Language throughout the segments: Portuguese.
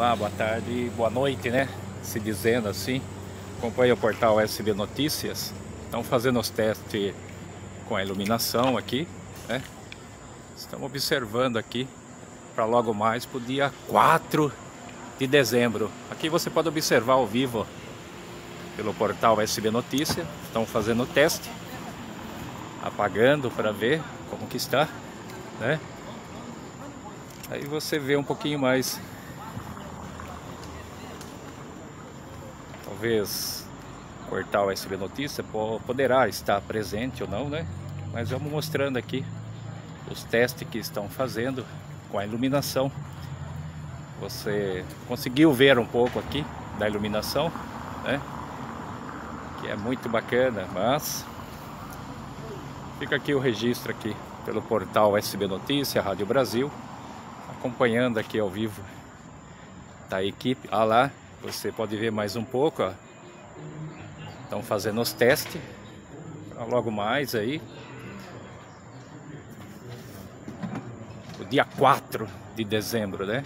Olá, boa tarde, boa noite, né? Se dizendo assim. Acompanha o portal SB Notícias. Estão fazendo os testes com a iluminação aqui, né? Estamos observando aqui para logo mais para o dia 4 de dezembro. Aqui você pode observar ao vivo pelo portal SB Notícias. Estão fazendo o teste, apagando para ver como que está, né? Aí você vê um pouquinho mais talvez o portal SB Notícia poderá estar presente ou não, né? Mas vamos mostrando aqui os testes que estão fazendo com a iluminação. Você conseguiu ver um pouco aqui da iluminação, né? Que é muito bacana, mas fica aqui o registro aqui pelo portal SB Notícia, Rádio Brasil, acompanhando aqui ao vivo da equipe. Ah lá, você pode ver mais um pouco, ó. Estão fazendo os testes. Logo mais aí. O dia 4 de dezembro, né?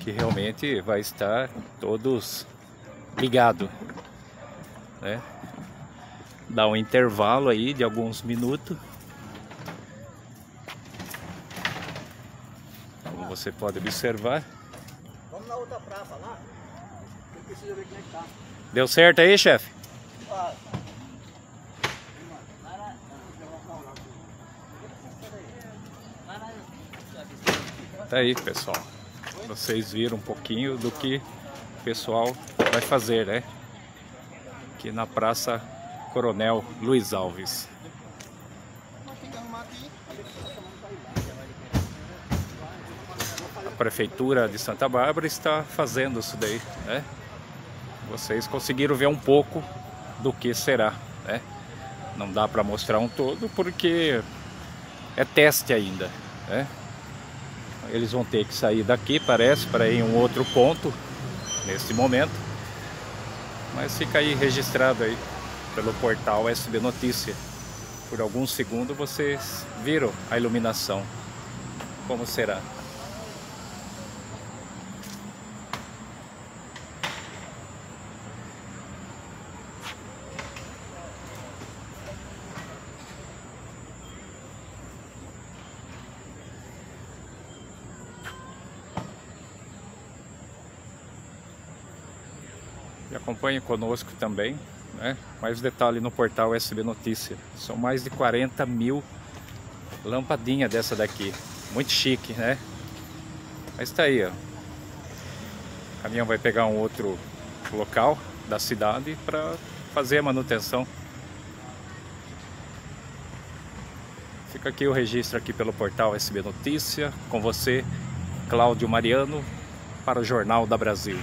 Que realmente vai estar todos ligados, né? Dá um intervalo aí de alguns minutos. Como você pode observar. Vamos na outra praça lá precisa ver como é que tá. Deu certo aí, chefe? Tá aí, pessoal. Vocês viram um pouquinho do que o pessoal vai fazer, né? Aqui na Praça Coronel Luiz Alves. A Prefeitura de Santa Bárbara está fazendo isso daí, né? Vocês conseguiram ver um pouco do que será, né? Não dá para mostrar um todo porque é teste ainda, né? Eles vão ter que sair daqui, parece, para ir em um outro ponto nesse momento. Mas fica aí registrado aí pelo portal SB Notícia. Por alguns segundos vocês viram a iluminação. Como será? E acompanhe conosco também, né? Mais detalhe no portal SB Notícia. São mais de 40 mil lampadinhas dessa daqui. Muito chique, né? Mas tá aí, ó. O caminhão vai pegar um outro local da cidade para fazer a manutenção. Fica aqui o registro aqui pelo portal SB Notícia. Com você, Cláudio Mariano, para o Jornal da Brasil.